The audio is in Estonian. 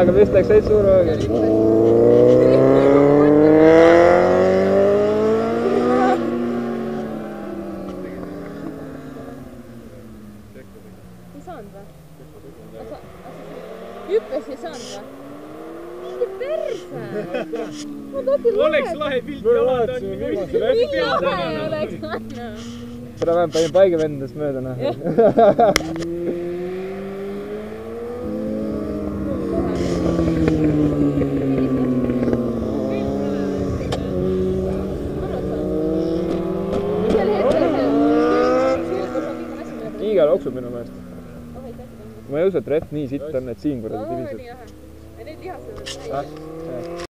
Aga vist läks täitsa suur hooga. ei saanud või? hüppes ei saanud või? mingi perse. ma tahtsin oleks lahe pilt, jalad on vaatasime nagu viimasel üldse nii peal lahe oleks olnud. seda vähemalt panin paigavendadest mööda noh. loksub minu meelest. ma ei usu, et rett nii sitt on, et siin kuradi ja need lihased on Ah, jah.